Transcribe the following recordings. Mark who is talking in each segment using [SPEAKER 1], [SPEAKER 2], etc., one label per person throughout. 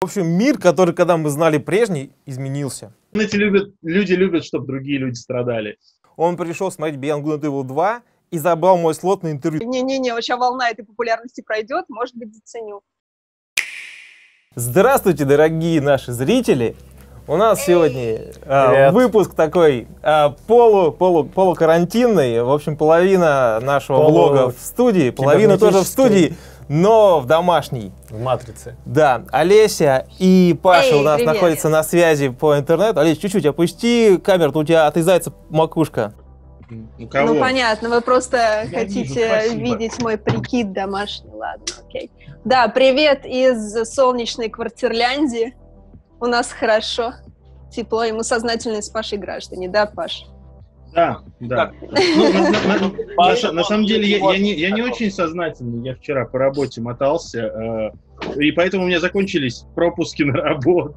[SPEAKER 1] В общем, мир, который, когда мы знали прежний, изменился.
[SPEAKER 2] Знаете, любят, люди любят, чтобы другие люди страдали.
[SPEAKER 1] Он пришел смотреть Beyond Good Evil 2 и забрал мой слот на интервью.
[SPEAKER 3] Не-не-не, вот сейчас волна этой популярности пройдет, может быть, заценю.
[SPEAKER 1] Здравствуйте, дорогие наши зрители! У нас
[SPEAKER 3] Эй!
[SPEAKER 1] сегодня а, выпуск такой а, полу, полу, полукарантинный. В общем, половина нашего
[SPEAKER 4] Полу-
[SPEAKER 1] влога в студии, половина тоже в студии, но в домашней.
[SPEAKER 4] В «Матрице».
[SPEAKER 1] Да, Олеся и Паша
[SPEAKER 3] Эй,
[SPEAKER 1] у нас
[SPEAKER 3] привет.
[SPEAKER 1] находятся на связи по интернету. Олесь, чуть-чуть опусти камеру, у тебя отрезается макушка.
[SPEAKER 2] У кого?
[SPEAKER 3] Ну, понятно, вы просто
[SPEAKER 2] вижу,
[SPEAKER 3] хотите
[SPEAKER 2] спасибо.
[SPEAKER 3] видеть мой прикид домашний. Ладно, окей. Да, привет из солнечной квартирляндии. У нас хорошо, тепло, и мы сознательные с Пашей граждане, да, Паш?
[SPEAKER 2] Да, да. Ну, на, на- на- на самом деле, я, я не, я не очень сознательный. Я вчера по работе мотался, э, и поэтому у меня закончились пропуски на работу.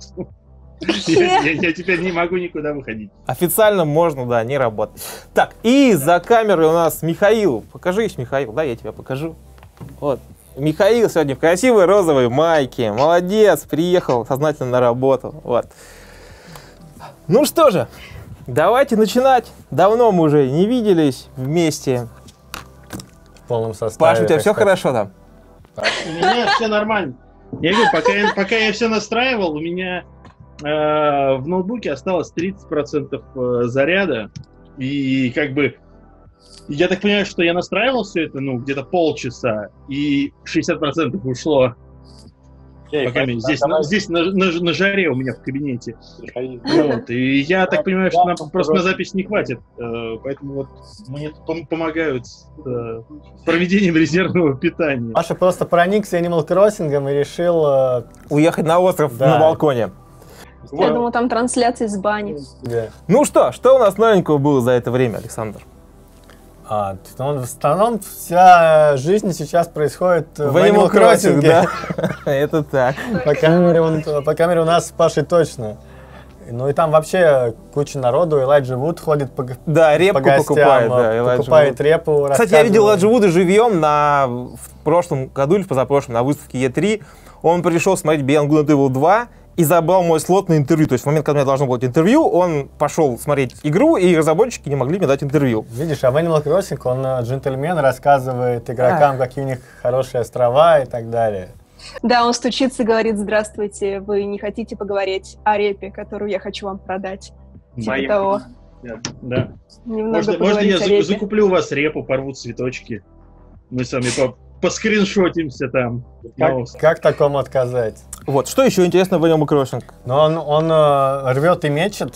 [SPEAKER 2] Я, я- я теперь не могу никуда выходить.
[SPEAKER 1] Официально можно, да, не работать. Так, и за камерой у нас Михаил. Покажись, Михаил, да, я тебя покажу. Вот. Михаил сегодня в красивой розовой майке. Молодец, приехал сознательно на работу. Вот. Ну что же, давайте начинать. Давно мы уже не виделись вместе.
[SPEAKER 4] В полном составе.
[SPEAKER 1] Паша, у тебя все
[SPEAKER 4] сказать.
[SPEAKER 1] хорошо там?
[SPEAKER 2] У меня все нормально. Я говорю, пока я, пока я все настраивал, у меня э, в ноутбуке осталось 30% э, заряда. И как бы я так понимаю, что я настраивал все это, ну, где-то полчаса, и 60% ушло. Пока мне здесь, на, здесь на, на- на жаре у меня в кабинете. Вот, и я так понимаю, что нам просто на запись не хватит. э, Поэтому вот мне помогают с э, проведением резервного питания.
[SPEAKER 4] Паша просто проникся Animal Crossing и решил... э,
[SPEAKER 1] Уехать на остров
[SPEAKER 4] Да.
[SPEAKER 1] на балконе.
[SPEAKER 3] Я
[SPEAKER 2] Вот.
[SPEAKER 3] думаю, там трансляция из бани.
[SPEAKER 4] себе-
[SPEAKER 1] Ну что, что у нас новенького было за это время, Александр?
[SPEAKER 4] А, ну, в основном вся жизнь сейчас происходит
[SPEAKER 1] В Animal Crossing, да. Это так.
[SPEAKER 4] По камере, он- по камере у нас с Пашей точно. Ну и там вообще куча народу, Элайджа Вуд ходит по,
[SPEAKER 1] Да,
[SPEAKER 4] по
[SPEAKER 1] репку
[SPEAKER 4] гостям,
[SPEAKER 1] покупает, да, Элайджа
[SPEAKER 4] покупает
[SPEAKER 1] Вуд.
[SPEAKER 4] репу.
[SPEAKER 1] Кстати, я видел Элайджа Вуда живьем на, в прошлом году или в позапрошлом, на выставке E3. Он пришел смотреть Beyond Good and Evil 2 и забрал мой слот на интервью. То есть в момент, когда у меня должно было быть интервью, он пошел смотреть игру, и разработчики не могли мне дать интервью.
[SPEAKER 4] Видишь, а в Animal Crossing он э, джентльмен рассказывает игрокам, какие у них хорошие острова и так далее.
[SPEAKER 3] Да, он стучится и говорит, здравствуйте, вы не хотите поговорить о репе, которую я хочу вам продать? Типа
[SPEAKER 2] Моя-
[SPEAKER 3] того.
[SPEAKER 2] Да, да.
[SPEAKER 3] Немного
[SPEAKER 2] Можно, можно я
[SPEAKER 3] о
[SPEAKER 2] за-
[SPEAKER 3] репе.
[SPEAKER 2] закуплю у вас репу, порву цветочки. Мы с вами по поскриншотимся там.
[SPEAKER 4] Как,
[SPEAKER 2] Ну,
[SPEAKER 4] как такому отказать?
[SPEAKER 1] Вот, что еще интересно в Animal Crossing?
[SPEAKER 4] Но он, он э, рвет и мечет.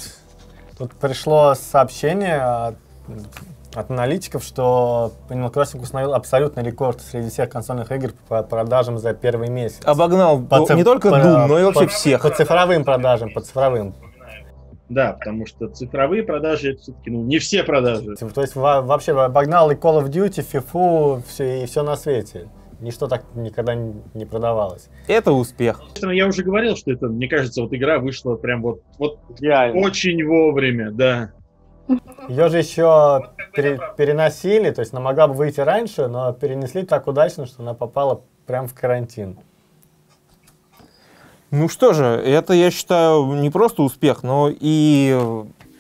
[SPEAKER 4] Тут пришло сообщение от, от аналитиков, что Animal Crossing установил абсолютный рекорд среди всех консольных игр по продажам за первый месяц.
[SPEAKER 1] Обогнал
[SPEAKER 4] По
[SPEAKER 1] ну,
[SPEAKER 4] циф-
[SPEAKER 1] не только
[SPEAKER 4] по-
[SPEAKER 1] Doom, но и вообще
[SPEAKER 4] по-
[SPEAKER 1] всех.
[SPEAKER 4] По цифровым продажам, по цифровым.
[SPEAKER 2] Да, потому что цифровые продажи это все-таки ну, не все продажи.
[SPEAKER 4] То есть во- вообще обогнал и Call of Duty, FIFA, все, и все на свете. Ничто так никогда не продавалось.
[SPEAKER 1] Это успех.
[SPEAKER 2] Я уже говорил, что это, мне кажется, вот игра вышла прям вот, вот очень вовремя, да.
[SPEAKER 4] Ее же еще пере- переносили, то есть она могла бы выйти раньше, но перенесли так удачно, что она попала прям в карантин.
[SPEAKER 1] Ну что же, это, я считаю, не просто успех, но и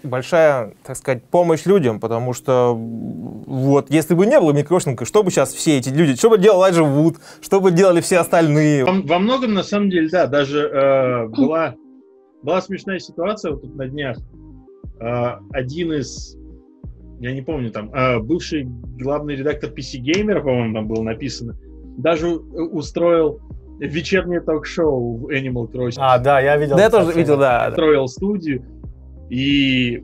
[SPEAKER 1] большая, так сказать, помощь людям, потому что вот, если бы не было микрошника, что бы сейчас все эти люди, что бы делал Элайджа Вуд, что бы делали все остальные?
[SPEAKER 2] Во, во многом, на самом деле, да, даже э, была, была смешная ситуация вот тут на днях. Э, один из, я не помню, там, э, бывший главный редактор PC Gamer, по-моему, там было написано, даже у- устроил вечернее ток-шоу в Animal Crossing.
[SPEAKER 4] А, да, я видел.
[SPEAKER 1] Да, я тоже видел, да. да.
[SPEAKER 2] Строил студию и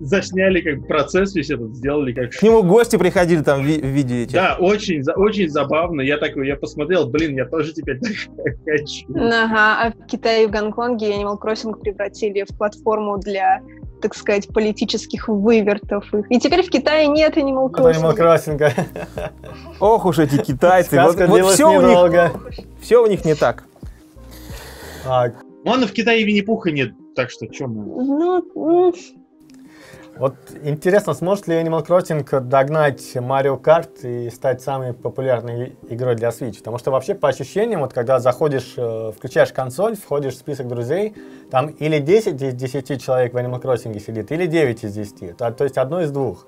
[SPEAKER 2] засняли как процесс весь этот, сделали как
[SPEAKER 1] К нему гости приходили там ви- в виде этих.
[SPEAKER 2] Да, очень, за- очень забавно. Я такой, я посмотрел, блин, я тоже теперь так хочу.
[SPEAKER 3] Ага, а в Китае и в Гонконге Animal Crossing превратили в платформу для, так сказать, политических вывертов их. И теперь в Китае нет Animal
[SPEAKER 4] Вот Animal
[SPEAKER 3] Crossing.
[SPEAKER 4] Crossing.
[SPEAKER 1] Ох уж эти китайцы, вот, вот все, у них, все у них не так.
[SPEAKER 4] А,
[SPEAKER 2] Ладно, в Китае Винни-Пуха нет, так что чем мы...
[SPEAKER 3] Ну,
[SPEAKER 4] Вот интересно, сможет ли Animal Crossing догнать Mario Kart и стать самой популярной игрой для Switch? Потому что вообще по ощущениям, вот когда заходишь, э, включаешь консоль, входишь в список друзей, там или 10 из 10 человек в Animal Crossing сидит, или 9 из 10. То, то есть одно из двух.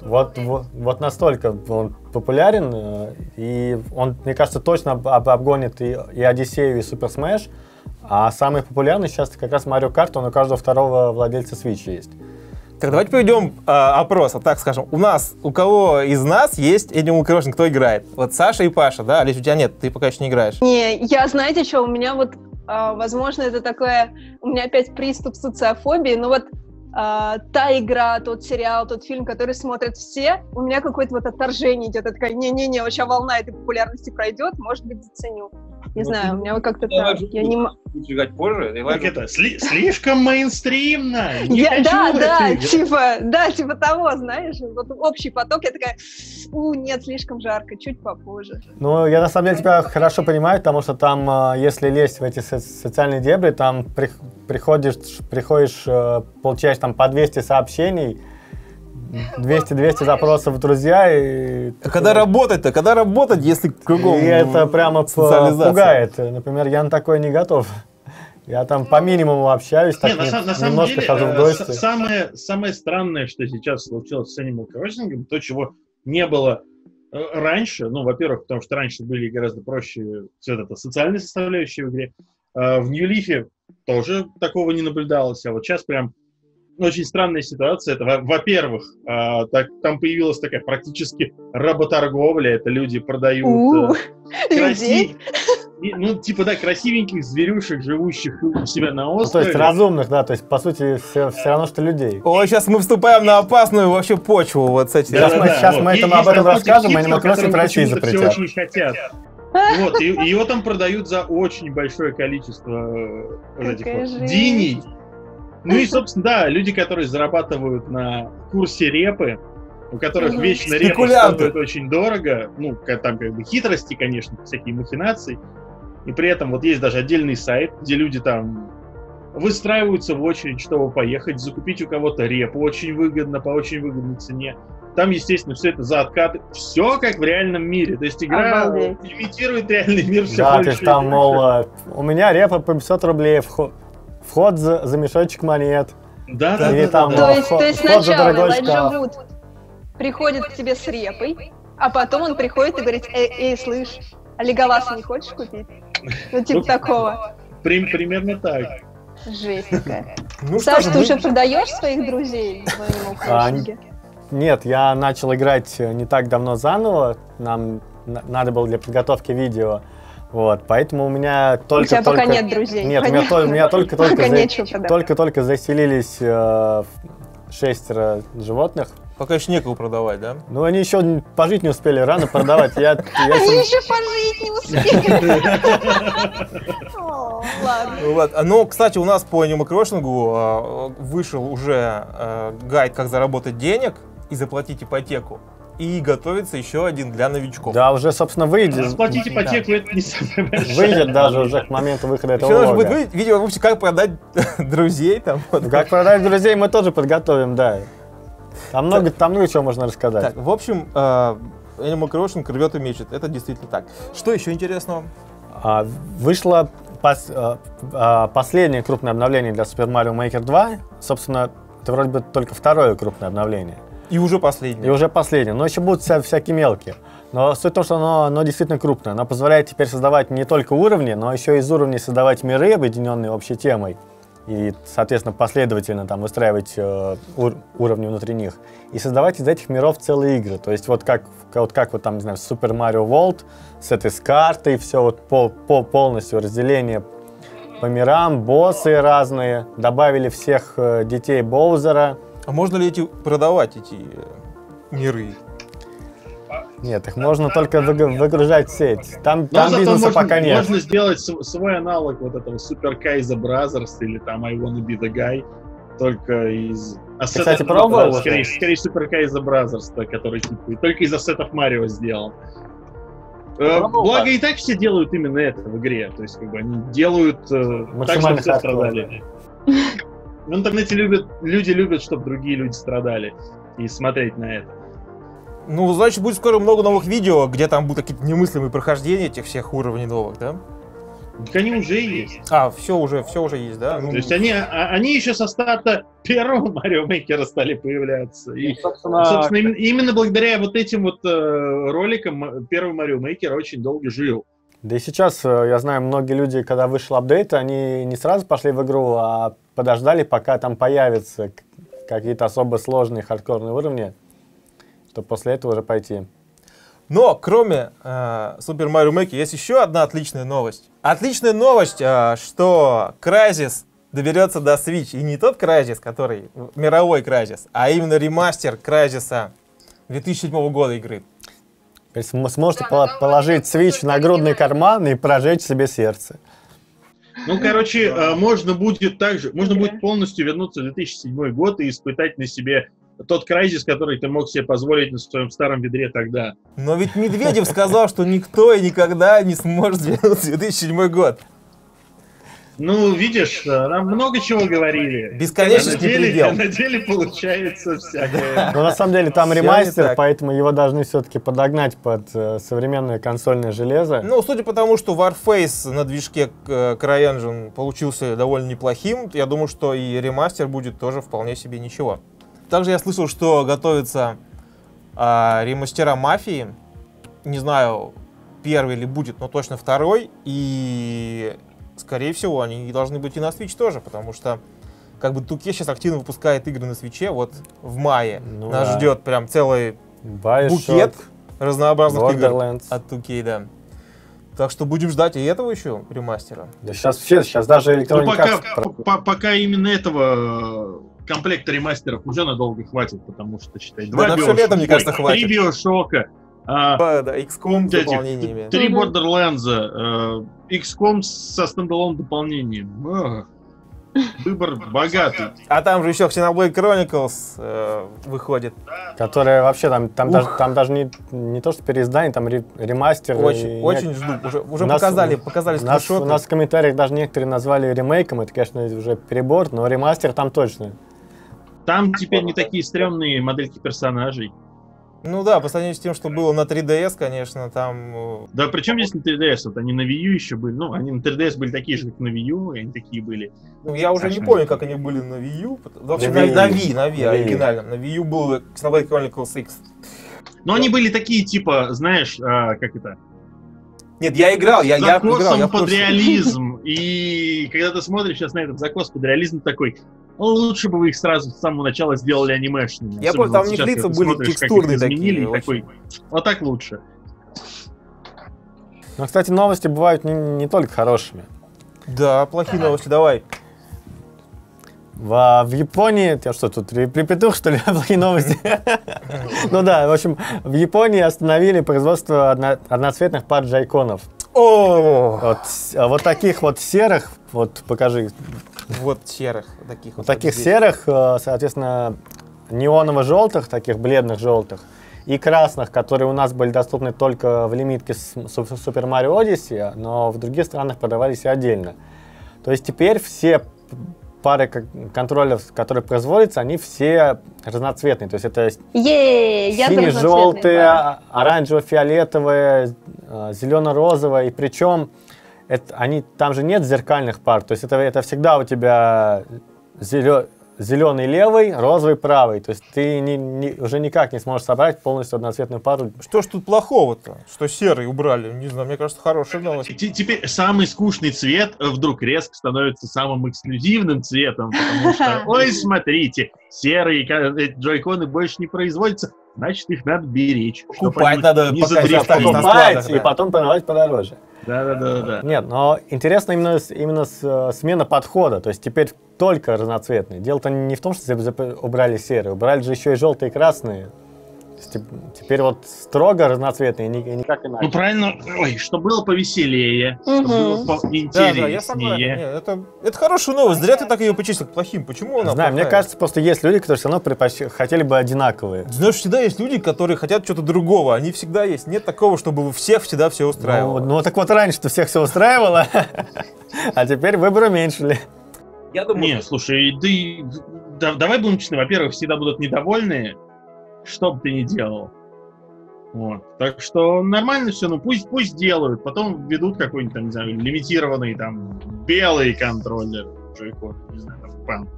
[SPEAKER 4] Вот, вот, вот настолько он популярен, э, и он, мне кажется, точно об, об- обгонит и, и Одиссею, и Супер Smash. А самый популярный сейчас как раз Mario Kart, он у каждого второго владельца Switch есть.
[SPEAKER 1] Так, давайте проведем а, опрос, вот так скажем. У нас, у кого из нас есть Animal Crossing, кто играет? Вот Саша и Паша, да? Олесь, у тебя нет, ты пока еще не играешь.
[SPEAKER 3] Не, я, знаете что, у меня вот, а, возможно, это такое, у меня опять приступ социофобии, но вот а, та игра, тот сериал, тот фильм, который смотрят все, у меня какое-то вот отторжение идет, я такая, не-не-не, вообще волна этой популярности пройдет, может быть, заценю. Не
[SPEAKER 1] Ну,
[SPEAKER 3] знаю, у меня вот как-то так. Я не
[SPEAKER 1] играть позже. же-
[SPEAKER 2] это, сли- слишком мейнстримно. Не
[SPEAKER 3] Я-
[SPEAKER 2] хочу
[SPEAKER 3] да, да, типа, да, типа того, знаешь, вот общий поток, я такая, у, нет, слишком жарко, чуть попозже.
[SPEAKER 4] Ну, я на самом деле тебя хорошо понимаю, потому что там, э, если лезть в эти со- социальные дебри, там при- приходишь, приходишь, э, получаешь там по 200 сообщений, 200-200 запросов в друзья, и,
[SPEAKER 1] А Когда работать-то? Когда работать, если кругом
[SPEAKER 4] и это прямо пугает. Например, я на такое не готов. Я там по минимуму общаюсь, так
[SPEAKER 2] Не, на,
[SPEAKER 4] не-
[SPEAKER 2] са- на самом
[SPEAKER 4] немножко
[SPEAKER 2] деле,
[SPEAKER 4] хожу в
[SPEAKER 2] э,
[SPEAKER 4] гости.
[SPEAKER 2] самое, самое странное, что сейчас случилось с Animal Crossing, то, чего не было э, раньше, ну, во-первых, потому что раньше были гораздо проще все это социальные составляющие в игре. Э, В New Leaf тоже такого не наблюдалось, а вот сейчас прям очень странная ситуация. Это, во- во-первых, э, так, там появилась такая практически работорговля, это люди продают
[SPEAKER 3] У,
[SPEAKER 2] э,
[SPEAKER 3] людей.
[SPEAKER 2] красив- и, Ну, типа, да, красивеньких зверюшек, живущих у себя на
[SPEAKER 4] Ну, то
[SPEAKER 2] острове.
[SPEAKER 4] есть разумных, да, то есть по сути все, все равно, что людей.
[SPEAKER 1] Ой, сейчас мы вступаем на опасную вообще почву вот с этим.
[SPEAKER 4] Сейчас мы- сейчас мы
[SPEAKER 2] И-
[SPEAKER 4] это-
[SPEAKER 2] есть
[SPEAKER 4] об этом расскажем, Crossing
[SPEAKER 2] которых
[SPEAKER 4] в России
[SPEAKER 2] почему-то все
[SPEAKER 4] запретят.
[SPEAKER 2] очень хотят. Вот, и, его там продают за очень большое количество э, вот этих вот диней. Ну и, собственно, да, люди, которые зарабатывают на курсе репы, у которых вечно репа стоит очень дорого, ну, там как бы хитрости, конечно, всякие махинации, и при этом вот есть даже отдельный сайт, где люди там выстраиваются в очередь, чтобы поехать, закупить у кого-то репу очень выгодно, по очень выгодной цене. Там, естественно, все это за откаты. Все как в реальном мире. То есть игра
[SPEAKER 3] Обалдеть.
[SPEAKER 2] имитирует реальный мир все
[SPEAKER 4] Да, то
[SPEAKER 2] больше
[SPEAKER 4] есть
[SPEAKER 2] и
[SPEAKER 4] там, мол, э, у меня репа по 500 рублей, вход, вход за, за мешочек монет.
[SPEAKER 2] Да, да, да,
[SPEAKER 4] там,
[SPEAKER 2] да,
[SPEAKER 3] То есть,
[SPEAKER 4] вход-
[SPEAKER 3] то есть сначала. Вуд приходит к тебе с репой, а потом он приходит и говорит, эй, эй, слышь, а Леголаса не хочешь купить? Ну, типа
[SPEAKER 2] Ну,
[SPEAKER 3] такого.
[SPEAKER 2] Прим- примерно так.
[SPEAKER 3] Жесть какая.
[SPEAKER 1] Ну
[SPEAKER 3] Саш, ты
[SPEAKER 1] же,
[SPEAKER 3] уже продаешь своих друзей
[SPEAKER 4] А? Нет, я начал играть э, не так давно заново. Нам на- надо было для подготовки видео. Вот, поэтому у меня только...
[SPEAKER 3] У тебя пока
[SPEAKER 4] только-
[SPEAKER 3] нет друзей.
[SPEAKER 4] Нет, у меня,
[SPEAKER 3] понятно.
[SPEAKER 4] у меня только, только,
[SPEAKER 3] Пока
[SPEAKER 4] за- только-только заселились э, шестеро животных.
[SPEAKER 1] Пока еще некого продавать, да?
[SPEAKER 4] Ну, они еще пожить не успели, рано продавать. Я, я
[SPEAKER 3] Они
[SPEAKER 4] сам-
[SPEAKER 3] еще пожить не успели. Ладно.
[SPEAKER 1] Ну. А, Ну, кстати, у нас по Animal Crossing а, вышел уже а, гайд, как заработать денег и заплатить ипотеку. И готовится еще один для новичков.
[SPEAKER 4] Да, уже, собственно, выйдет.
[SPEAKER 2] Расплатить ипотеку это не самое большое.
[SPEAKER 4] Выйдет даже уже к моменту выхода этого
[SPEAKER 1] Еще будет
[SPEAKER 4] влога.
[SPEAKER 1] вы- видео, вообще, как продать друзей там. вот.
[SPEAKER 4] Как продать друзей мы тоже подготовим, да. Там много, там много чего можно рассказать.
[SPEAKER 1] Так, в общем, а, Animal Crossing рвет и мечет. Это действительно так. Что еще интересного?
[SPEAKER 4] А, вышло пос- а, а, последнее крупное обновление для Super Mario Maker 2. Собственно, это вроде бы только второе крупное обновление.
[SPEAKER 1] И уже
[SPEAKER 4] И
[SPEAKER 1] последнее.
[SPEAKER 4] уже последнее. Но еще будут вся- всякие мелкие. Но суть в том, что оно, оно действительно крупное. Оно позволяет теперь создавать не только уровни, но еще из уровней создавать миры, объединенные общей темой. И, соответственно, последовательно там выстраивать э, ур- уровни внутри них. И создавать из этих миров целые игры. То есть вот как, вот как вот там, не знаю, Super Mario World с этой с картой, все вот по, по- полностью разделение по мирам, боссы разные, добавили всех э, детей Боузера.
[SPEAKER 1] А можно ли эти продавать эти э, миры?
[SPEAKER 4] Нет, их можно только выгру- выгружать в сеть. Там,
[SPEAKER 2] Но
[SPEAKER 4] там
[SPEAKER 2] зато
[SPEAKER 4] бизнеса
[SPEAKER 2] можно,
[SPEAKER 4] пока нет.
[SPEAKER 2] можно сделать св- свой аналог вот этого Super Kaiser Brothers или там I Wanna Be the Guy, только из... ассетов-
[SPEAKER 4] кстати, пробовал
[SPEAKER 2] да? Скорее, скорее Super Kaiser Brothers, то, который типа, только из ассетов Марио сделан. Э,
[SPEAKER 1] Пробовал,
[SPEAKER 2] Благо и так все делают именно это в игре. То есть как бы они делают э, так, чтобы все страдали. В интернете любят, люди любят, чтобы другие люди страдали. И смотреть на это.
[SPEAKER 1] Ну, значит, будет скоро много новых видео, где там будут какие-то немыслимые прохождения этих всех уровней новых, да?
[SPEAKER 2] Так они уже есть.
[SPEAKER 1] А, все уже, все уже есть, да?
[SPEAKER 2] То
[SPEAKER 1] Ну,
[SPEAKER 2] есть они, а- они еще со старта первого Марио Мейкера стали появляться. И, собственно, именно, именно благодаря вот этим вот э, роликам первый Марио Мейкер очень долго жил.
[SPEAKER 4] Да и сейчас, э, я знаю, многие люди, когда вышел апдейт, они не сразу пошли в игру, а подождали, пока там появятся какие-то особо сложные хардкорные уровни, чтобы после этого уже пойти.
[SPEAKER 1] Но кроме э, Super Mario Maker есть еще одна отличная новость. Отличная новость, э, что Crysis доберется до Switch. И не тот Crysis, который мировой Crysis, а именно ремастер Crysis 2007 года игры.
[SPEAKER 4] То есть вы сможете
[SPEAKER 3] Да,
[SPEAKER 4] пол- положить Switch на грудный карман и прожечь себе сердце.
[SPEAKER 2] Ну, короче, э, можно будет также, можно будет полностью вернуться в 2007 год и испытать на себе тот крайзис, который ты мог себе позволить на своем старом ведре тогда.
[SPEAKER 1] Но ведь Медведев сказал, что никто и никогда не сможет вернуться в 2007 год.
[SPEAKER 2] Ну, видишь, э, нам много чего говорили.
[SPEAKER 1] Бесконечность
[SPEAKER 2] на деле,
[SPEAKER 1] предел.
[SPEAKER 2] на деле получается всякое.
[SPEAKER 4] Но на самом деле там ремастер, поэтому его должны все-таки подогнать под э, современное консольное железо.
[SPEAKER 1] Ну, судя по тому, что Warface на движке э, CryEngine получился довольно неплохим, я думаю, что и ремастер будет тоже вполне себе ничего. Также я слышал, что готовится а, ремастера Мафии. Не знаю, первый ли будет, но точно второй. И, скорее всего, они должны быть и на Switch тоже, потому что как бы 2K сейчас активно выпускает игры на Свиче. Вот в мае
[SPEAKER 4] Ну
[SPEAKER 1] нас
[SPEAKER 4] да.
[SPEAKER 1] ждет прям целый
[SPEAKER 4] Bioshock,
[SPEAKER 1] букет разнообразных игр от 2K, да. Так что будем ждать и этого еще ремастера.
[SPEAKER 4] Да сейчас все, сейчас даже
[SPEAKER 2] Ну,
[SPEAKER 4] Electronic
[SPEAKER 2] пока, по- пока именно этого э, комплекта ремастеров уже надолго хватит, потому что, считай,
[SPEAKER 1] Да
[SPEAKER 2] два
[SPEAKER 1] на всё
[SPEAKER 2] Биошока,
[SPEAKER 1] мне кажется, хватит.
[SPEAKER 2] три Биошока, а,
[SPEAKER 1] Да, XCOM с дополнениями.
[SPEAKER 2] три. Borderlands, э, XCOM со стендалон дополнением. Выбор богатый.
[SPEAKER 1] А там же еще Xenoblade Chronicles э, выходит.
[SPEAKER 4] Которая вообще там, там,
[SPEAKER 1] Ух.
[SPEAKER 4] даже, там даже не, не то что переиздание, там ре- ремастер.
[SPEAKER 1] Очень,
[SPEAKER 4] и
[SPEAKER 1] очень
[SPEAKER 4] нек-
[SPEAKER 1] жду. Уже, уже
[SPEAKER 4] нас-
[SPEAKER 1] показали, показали
[SPEAKER 4] у нас,
[SPEAKER 1] скриншоты.
[SPEAKER 4] у нас в комментариях даже некоторые назвали ремейком, это, конечно, уже перебор, но ремастер там точно.
[SPEAKER 2] Там теперь не такие стрёмные модельки персонажей.
[SPEAKER 1] Ну да, по сравнению с тем, что было на 3DS, конечно, там... э,
[SPEAKER 2] Да причем здесь на 3DS, вот они на Wii U еще были, ну, они на 3DS были такие же, как на Wii U, и они такие были.
[SPEAKER 1] Ну, я уже не
[SPEAKER 2] Страшно.
[SPEAKER 1] помню, как они были на Wii U. Вообще,
[SPEAKER 4] На
[SPEAKER 1] на,
[SPEAKER 4] Wii.
[SPEAKER 1] на Wii, на Wii,
[SPEAKER 4] На Wii.
[SPEAKER 1] оригинальном. На Wii U был Xenoblade Chronicles X.
[SPEAKER 2] Но они были такие, типа, знаешь, а, как это,
[SPEAKER 1] Нет, я играл, я, я играл,
[SPEAKER 2] закосом
[SPEAKER 1] я
[SPEAKER 2] под
[SPEAKER 1] курсе.
[SPEAKER 2] реализм. И когда ты смотришь сейчас на этот закос под реализм, такой, лучше бы вы их сразу с самого начала сделали анимешными.
[SPEAKER 1] Я помню, там у них лица были текстурные
[SPEAKER 2] изменили,
[SPEAKER 1] такие,
[SPEAKER 2] и такой, вот так лучше.
[SPEAKER 4] Но, кстати, новости бывают не, не только хорошими.
[SPEAKER 1] Да, плохие новости, давай.
[SPEAKER 4] В, в Японии, я что, тут репетух, что ли, плохие новости? Ну да, в общем, в Японии остановили производство одно- одноцветных пад джайконов.
[SPEAKER 1] О,
[SPEAKER 4] вот таких вот серых, вот покажи,
[SPEAKER 1] вот серых таких
[SPEAKER 4] вот таких
[SPEAKER 1] здесь.
[SPEAKER 4] серых, э, соответственно, неоново-желтых, таких бледных желтых, и красных, которые у нас были доступны только в лимитке с Super Mario Odyssey, но в других странах продавались и отдельно. То есть теперь все пары контроллеров, которые производятся, они все разноцветные. То есть это сине-желтые, оранжево-фиолетовые, э, зелено-розовые. И причем это, они, там же нет зеркальных пар. То есть это, это всегда у тебя зелё- зеленый левый, розовый правый. То есть ты ни- ни- уже никак не сможешь собрать полностью одноцветную пару.
[SPEAKER 1] Что ж тут плохого-то, что серый убрали? Не знаю, мне кажется, хорошая новость.
[SPEAKER 2] Теперь самый скучный цвет э, вдруг резко становится самым эксклюзивным цветом, потому что, ой, смотрите, серые э, джойконы больше не производятся, значит, их надо беречь. они
[SPEAKER 1] надо,
[SPEAKER 2] не
[SPEAKER 4] Покупать и потом продавать подороже.
[SPEAKER 2] Да-да-да.
[SPEAKER 4] Нет, но интересно именно, именно э, смена подхода. То есть теперь только разноцветные. Дело-то не в том, что убрали серые, убрали же еще и желтые и красные. Теперь вот строго разноцветные, никак иначе.
[SPEAKER 2] Ну, правильно, ой, что было повеселее, что
[SPEAKER 3] Мгм.
[SPEAKER 2] было
[SPEAKER 1] Да, да, я согласен.
[SPEAKER 2] поинтереснее.
[SPEAKER 1] Нет, это, это хорошая новость. Зря ты так ее почистил плохим. Почему она
[SPEAKER 4] Знаю, мне
[SPEAKER 1] плохая?
[SPEAKER 4] кажется, просто есть люди, которые все равно предпоч- хотели бы одинаковые.
[SPEAKER 1] Знаешь, всегда есть люди, которые хотят чего-то другого. Они всегда есть. Нет такого, чтобы всех всегда все
[SPEAKER 4] Ну,
[SPEAKER 1] устраивало.
[SPEAKER 4] ну, так вот раньше-то всех все устраивало, а теперь выбор уменьшили.
[SPEAKER 1] Я думаю,
[SPEAKER 2] Не, слушай, да, и- да- давай будем честны. Во-первых, всегда будут недовольны, что бы ты ни делал. Вот. Так что нормально все, ну пусть, пусть делают. Потом ведут какой-нибудь там, не знаю, лимитированный там белый контроллер Joy-Con, не знаю, там, пан.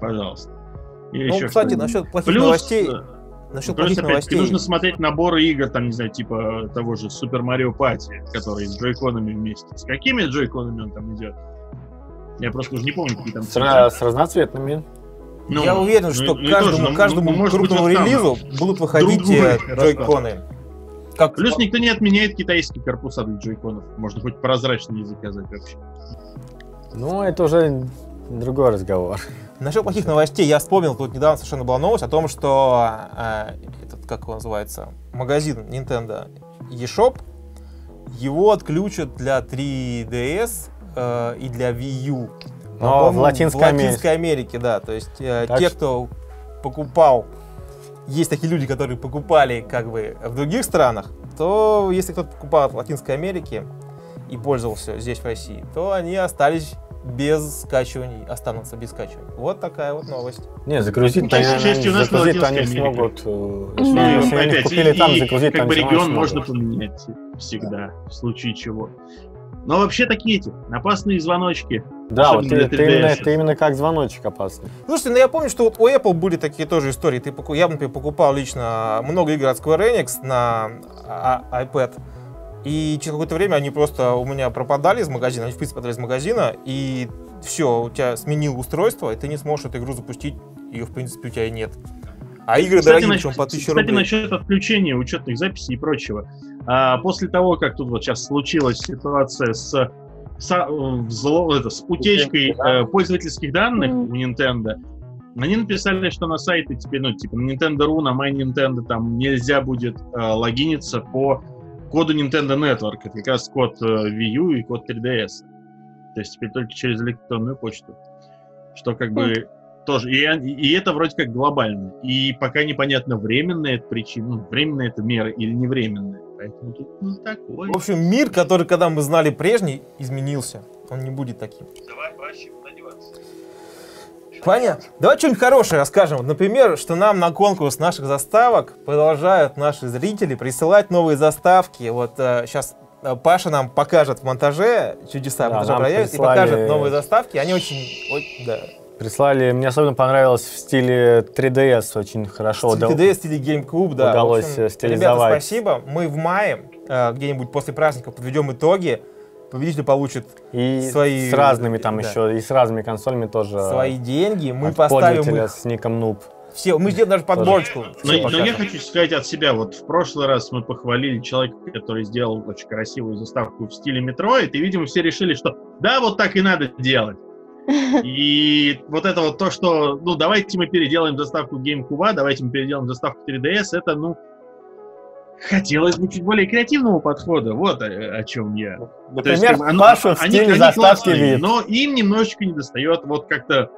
[SPEAKER 2] Пожалуйста. Или
[SPEAKER 1] ну,
[SPEAKER 2] еще
[SPEAKER 1] кстати, насчет плохих
[SPEAKER 2] Плюс,
[SPEAKER 1] новостей,
[SPEAKER 2] э,
[SPEAKER 1] насчет
[SPEAKER 2] Плюс,
[SPEAKER 1] плохих новостей.
[SPEAKER 2] нужно смотреть наборы игр, там, не знаю, типа того же Super Mario Party, который с джойконами вместе. С какими джойконами он там идет? Я просто уже не помню, какие там
[SPEAKER 4] С, с разноцветными.
[SPEAKER 2] Ну,
[SPEAKER 1] я уверен,
[SPEAKER 2] ну,
[SPEAKER 1] что
[SPEAKER 2] ну
[SPEAKER 1] каждому,
[SPEAKER 2] тоже, ну,
[SPEAKER 1] каждому
[SPEAKER 2] ну, быть,
[SPEAKER 1] крупному
[SPEAKER 2] там
[SPEAKER 1] релизу будут выходить э, джойконы. Как
[SPEAKER 2] Плюс никто не отменяет китайские корпуса для джойконов. Можно хоть прозрачные заказать вообще.
[SPEAKER 4] Ну, это уже другой разговор.
[SPEAKER 1] Насчет плохих новостей, я вспомнил, тут недавно совершенно была новость о том, что э, этот, как его называется, магазин Nintendo eShop, его отключат для 3DS э, и для Wii U.
[SPEAKER 4] Но в Латинской
[SPEAKER 1] в
[SPEAKER 4] Америке.
[SPEAKER 1] Латинской Америке, да. То есть э,
[SPEAKER 4] Так
[SPEAKER 1] те,
[SPEAKER 4] что-
[SPEAKER 1] кто покупал, есть такие люди, которые покупали как бы в других странах, то если кто-то покупал в Латинской Америке и пользовался здесь в России, то они остались без скачиваний, останутся без скачиваний. Вот такая вот новость.
[SPEAKER 4] Не, загрузить-то
[SPEAKER 2] Ну,
[SPEAKER 4] они,
[SPEAKER 2] к счастью, у нас
[SPEAKER 4] загрузить-то
[SPEAKER 2] на
[SPEAKER 4] они
[SPEAKER 2] Америке.
[SPEAKER 4] смогут. э,
[SPEAKER 3] Ну,
[SPEAKER 4] Если,
[SPEAKER 3] и
[SPEAKER 4] если они купили
[SPEAKER 2] и-
[SPEAKER 4] там,
[SPEAKER 2] и
[SPEAKER 4] загрузить
[SPEAKER 2] как
[SPEAKER 4] там
[SPEAKER 2] бы
[SPEAKER 4] всё равно
[SPEAKER 2] регион можно поменять всегда, в случае чего. Но вообще такие эти опасные звоночки.
[SPEAKER 4] Да, вот это,
[SPEAKER 2] для
[SPEAKER 4] именно,
[SPEAKER 2] 3DS.
[SPEAKER 4] это именно как звоночек опасный.
[SPEAKER 1] Слушайте, ну я помню, что вот у Apple были такие тоже истории. Ты, я, например, покупал лично много игр от Square Enix на а- а- iPad. И через какое-то время они просто у меня пропадали из магазина, они в принципе пропадали из магазина, и все, у тебя сменил устройство, и ты не сможешь эту игру запустить, ее в принципе у тебя и нет. А игры
[SPEAKER 2] Кстати,
[SPEAKER 1] дорогие, причем по 1000
[SPEAKER 2] Кстати,
[SPEAKER 1] рублей.
[SPEAKER 2] насчет отключения учетных записей и прочего. А, после того, как тут вот сейчас случилась ситуация с, с, взло- это, с утечкой э, пользовательских данных
[SPEAKER 3] Мгм.
[SPEAKER 2] у Nintendo, они написали, что на сайты теперь, ну, типа, на Nintendo.ru, на My Nintendo там нельзя будет э, логиниться по коду Nintendo Network. Это как раз код э, Wii U и код 3DS. То есть теперь только через электронную почту. Что как бы тоже. И, и это вроде как глобально. И пока непонятно, временная это причина, ну, временная это мера или не временная. Поэтому тут ну, такое.
[SPEAKER 1] В общем, мир, который, когда мы знали прежний, изменился. Он не будет таким.
[SPEAKER 2] Давай деваться.
[SPEAKER 1] Понятно. Давай что-нибудь хорошее расскажем. Вот, Например, что нам на конкурс наших заставок продолжают наши зрители присылать новые заставки. Вот сейчас Паша нам покажет в монтаже чудеса,
[SPEAKER 4] Да,
[SPEAKER 1] монтаже
[SPEAKER 4] нам
[SPEAKER 1] проявит, и покажет новые заставки. Они очень... ой, да.
[SPEAKER 4] Прислали, мне особенно понравилось в стиле 3DS, очень хорошо.
[SPEAKER 1] Стиль
[SPEAKER 4] удал-
[SPEAKER 1] TD, стиле GameCube, да.
[SPEAKER 4] удалось,
[SPEAKER 1] общем,
[SPEAKER 4] э,
[SPEAKER 1] Ребята,
[SPEAKER 4] стилизовать.
[SPEAKER 1] спасибо. Мы в мае, э, где-нибудь после праздника, подведем итоги. Победитель получит
[SPEAKER 4] И
[SPEAKER 1] свои-
[SPEAKER 4] с разными там
[SPEAKER 1] да.
[SPEAKER 4] еще, и с разными консолями тоже.
[SPEAKER 1] свои деньги. Мы
[SPEAKER 4] от
[SPEAKER 1] поставим
[SPEAKER 4] пользователя
[SPEAKER 1] их
[SPEAKER 4] с ником Noob.
[SPEAKER 1] все. Мы сделаем даже подборочку.
[SPEAKER 2] Но,
[SPEAKER 1] Все
[SPEAKER 2] но
[SPEAKER 1] покажем.
[SPEAKER 2] я хочу сказать от себя, вот в прошлый раз мы похвалили человека, который сделал очень красивую заставку в стиле Metroid, и, видимо, все решили, что да, вот так и надо делать. И вот это вот то, что, ну, давайте мы переделаем заставку GameCube, давайте мы переделаем заставку 3DS, это, ну, хотелось бы чуть более креативного подхода, вот о, о чем я. То есть,
[SPEAKER 4] Например,
[SPEAKER 2] бы, оно-
[SPEAKER 4] Пашу в
[SPEAKER 2] они-
[SPEAKER 4] стиле
[SPEAKER 2] они
[SPEAKER 4] заставки
[SPEAKER 2] классные,
[SPEAKER 4] вид.
[SPEAKER 2] Но им немножечко не достает вот как-то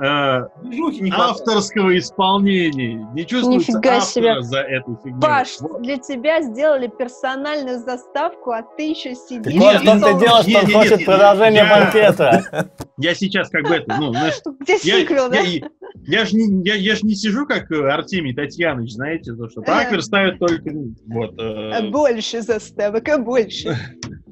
[SPEAKER 2] э, авторского исполнения. Не чувствуется
[SPEAKER 3] Нифига
[SPEAKER 2] автора
[SPEAKER 3] себе.
[SPEAKER 2] за эту фигню.
[SPEAKER 3] Паш,
[SPEAKER 2] Вот.
[SPEAKER 3] для тебя сделали персональную заставку, а ты еще сидишь.
[SPEAKER 2] Нет,
[SPEAKER 4] Вот в том-то дело, что
[SPEAKER 2] Нет,
[SPEAKER 4] он
[SPEAKER 2] нет,
[SPEAKER 4] хочет
[SPEAKER 2] нет,
[SPEAKER 4] продолжение
[SPEAKER 2] я-
[SPEAKER 4] банкета.
[SPEAKER 2] Я сейчас как бы это, ну, знаешь,
[SPEAKER 3] Где
[SPEAKER 2] я,
[SPEAKER 3] сиквел, да?
[SPEAKER 2] я, я, ж не, я, я ж не сижу, как э, Артемий Татьяныч, знаете, то, что так верстают только, ну, вот. э,
[SPEAKER 3] А больше заставок, а больше.